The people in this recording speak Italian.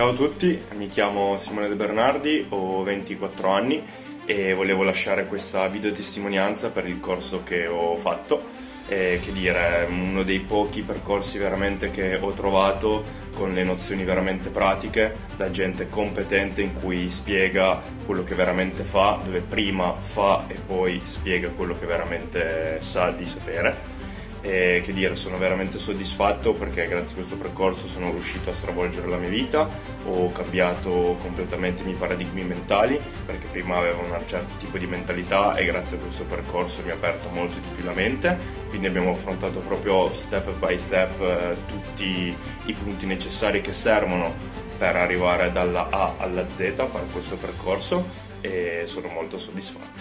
Ciao a tutti, mi chiamo Simone De Bernardi, ho 24 anni e volevo lasciare questa videotestimonianza per il corso che ho fatto, eh, che dire, uno dei pochi percorsi veramente che ho trovato con le nozioni veramente pratiche, da gente competente in cui spiega quello che veramente fa, dove prima fa e poi spiega quello che veramente sa di sapere e che dire, sono veramente soddisfatto perché grazie a questo percorso sono riuscito a stravolgere la mia vita, ho cambiato completamente i miei paradigmi mentali perché prima avevo un certo tipo di mentalità e grazie a questo percorso mi ha aperto molto di più la mente, quindi abbiamo affrontato proprio step by step eh, tutti i punti necessari che servono per arrivare dalla A alla Z fare questo percorso e sono molto soddisfatto.